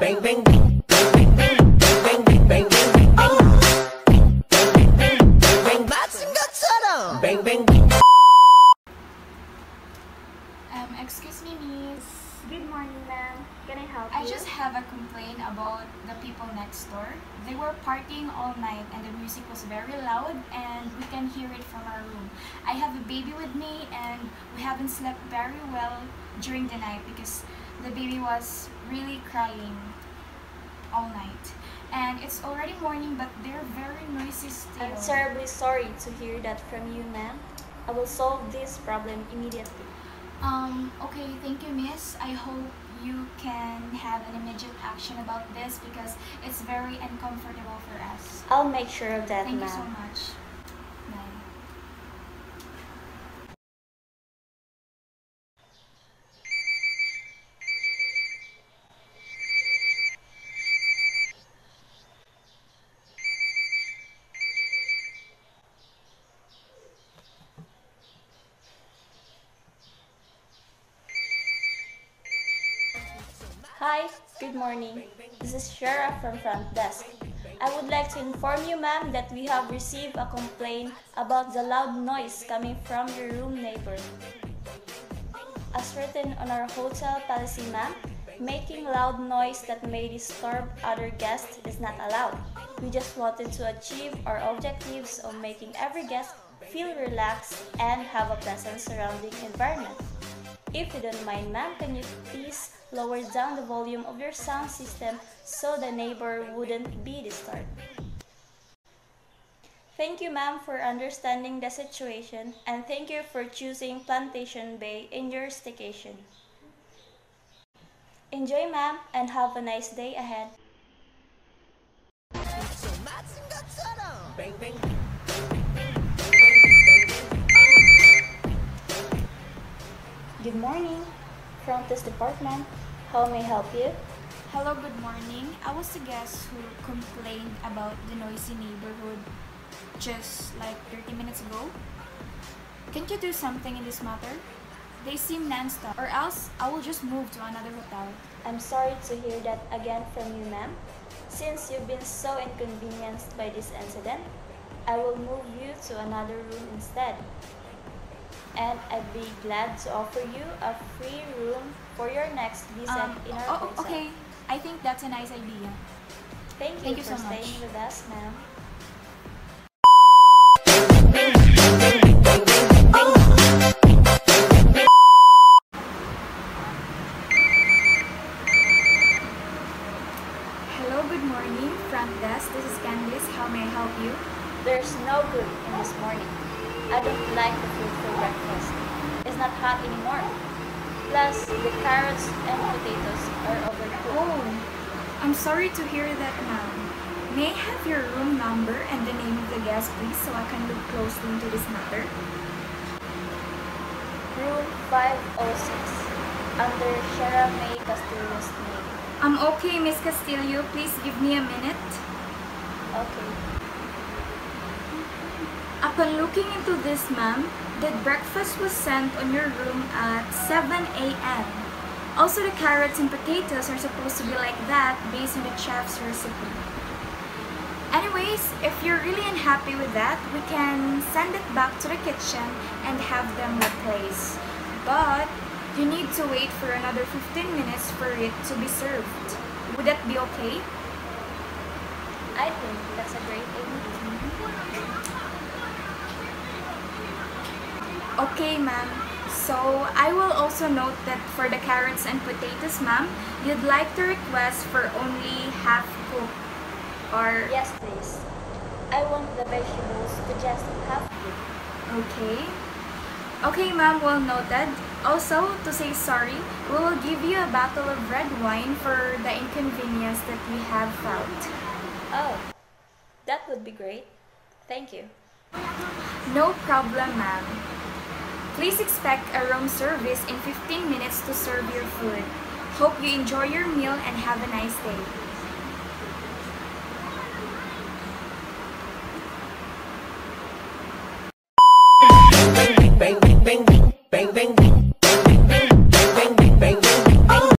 bang bang bang bang bang bang bang bang bang Bang bang bang. Um, excuse me, miss. Good morning, ma'am. Can I help I you? I just have a complaint about the people next door. They were partying all night and the music was very loud and we can hear it from our room. I have a baby with me and we haven't slept very well during the night because the baby was really crying all night. And it's already morning but they're very noisy still. I'm terribly sorry to hear that from you, ma'am. I will solve this problem immediately. Um, okay, thank you, miss. I hope you can have an immediate action about this because it's very uncomfortable for us. I'll make sure of that, Thank ma'am. you so much. Hi, good morning. This is Shara from front desk. I would like to inform you, ma'am, that we have received a complaint about the loud noise coming from your room neighbor. As written on our hotel policy, ma'am, making loud noise that may disturb other guests is not allowed. We just wanted to achieve our objectives of making every guest feel relaxed and have a pleasant surrounding environment. If you don't mind, ma'am, can you please lower down the volume of your sound system so the neighbor wouldn't be disturbed? Thank you, ma'am, for understanding the situation, and thank you for choosing Plantation Bay in your staycation. Enjoy, ma'am, and have a nice day ahead. Bang, bang. Good morning, front desk department. How may I help you? Hello, good morning. I was the guest who complained about the noisy neighborhood just like 30 minutes ago. Can't you do something in this matter? They seem non-stop, or else I will just move to another hotel. I'm sorry to hear that again from you, ma'am. Since you've been so inconvenienced by this incident, I will move you to another room instead. And I'd be glad to offer you a free room for your next visit Um, in our oh, hotel. okay. I think that's a nice idea. Thank you Thank you for so much. staying with us, ma'am. Hello, good morning. Front desk, this is Candice. How may I help you? There's no good in this morning. I don't like the food for breakfast. It's not hot anymore. Plus, the carrots and potatoes are overcooked. Oh, I'm sorry to hear that, ma'am. May I have your room number and the name of the guest, please, so I can look closely into this matter? Room 506 under Shara May Castillo's name. I'm okay, Miss Castillo. Please give me a minute. Okay. Upon looking into this, ma'am, that breakfast was sent on your room at 7 a.m. Also, the carrots and potatoes are supposed to be like that based on the chef's recipe. Anyways, if you're really unhappy with that, we can send it back to the kitchen and have them replaced. But you need to wait for another 15 minutes for it to be served. Would that be okay? I think that's a great idea. Okay, ma'am. So, I will also note that for the carrots and potatoes, ma'am, you'd like to request for only half cooked or Yes, please. I want the vegetables to just half cooked. okay. Okay, ma'am, well noted. Also, to say sorry, we will give you a bottle of red wine for the inconvenience that we have felt. Oh, that would be great. Thank you. No problem, ma'am. Please expect a room service in 15 minutes to serve your food. Hope you enjoy your meal and have a nice day.